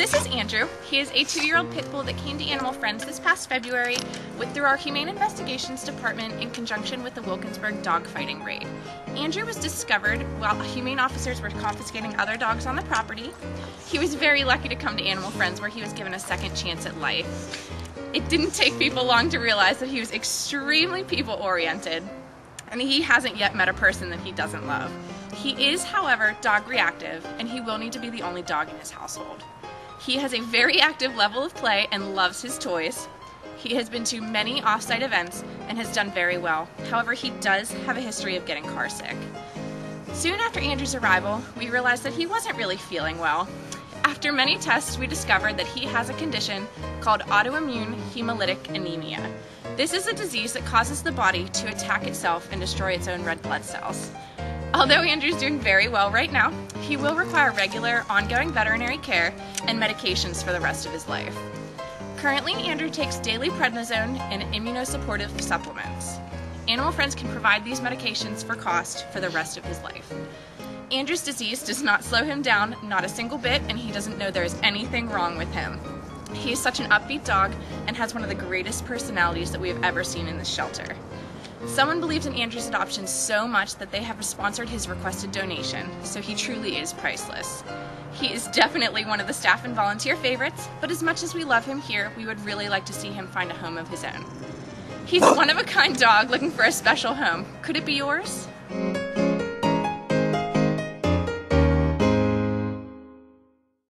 this is Andrew. He is a two-year-old pit bull that came to Animal Friends this past February with through our Humane Investigations Department in conjunction with the Wilkinsburg dogfighting raid. Andrew was discovered while humane officers were confiscating other dogs on the property. He was very lucky to come to Animal Friends where he was given a second chance at life. It didn't take people long to realize that he was extremely people-oriented and he hasn't yet met a person that he doesn't love. He is, however, dog reactive, and he will need to be the only dog in his household. He has a very active level of play and loves his toys. He has been to many off-site events and has done very well. However, he does have a history of getting car sick. Soon after Andrew's arrival, we realized that he wasn't really feeling well. After many tests, we discovered that he has a condition called autoimmune hemolytic anemia. This is a disease that causes the body to attack itself and destroy its own red blood cells. Although Andrew's doing very well right now, he will require regular, ongoing veterinary care and medications for the rest of his life. Currently, Andrew takes daily prednisone and immunosupportive supplements. Animal Friends can provide these medications for cost for the rest of his life. Andrew's disease does not slow him down, not a single bit, and he doesn't know there is anything wrong with him. He is such an upbeat dog and has one of the greatest personalities that we have ever seen in this shelter. Someone believes in Andrew's adoption so much that they have sponsored his requested donation, so he truly is priceless. He is definitely one of the staff and volunteer favorites, but as much as we love him here, we would really like to see him find a home of his own. He's one of a kind dog looking for a special home. Could it be yours?